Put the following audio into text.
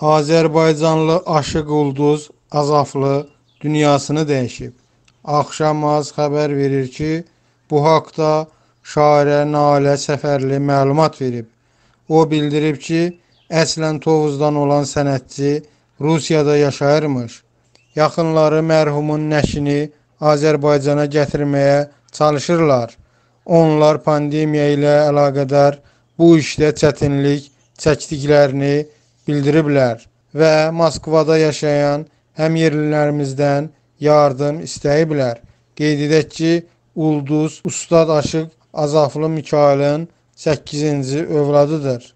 Azərbaycanlı Aşıq Ulduz Azaflı dünyasını dəyişib. Axşam az xəbər verir ki, bu haqda şairə Nalə Səfərli məlumat verib. O bildirib ki, əslən Tovuzdan olan sənətçi Rusiyada yaşayırmış. Yaxınları mərhumun nəşini Azərbaycana gətirməyə çalışırlar. Onlar pandemiya ilə əlaqədar bu işdə çətinlik çəkdiklərini bildiriblər və Moskvada yaşayan həmyerlilərimizdən yardım istəyiblər. Qeyd edək ki, Ulduz Ustad Aşıq Azaflı Mikailin 8-ci övladıdır.